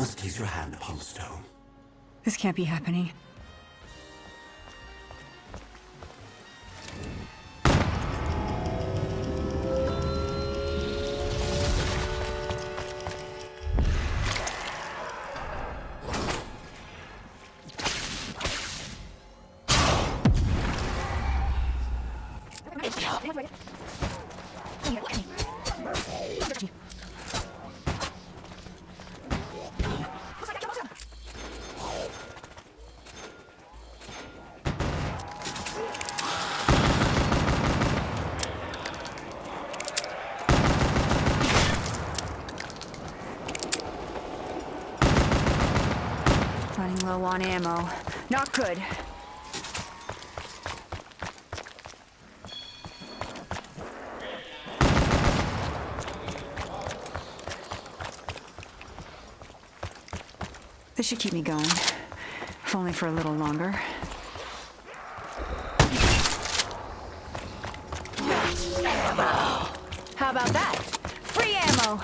must place your hand upon the stone. This can't be happening. Running low on ammo. Not good. This should keep me going. If only for a little longer. How about that? Free ammo!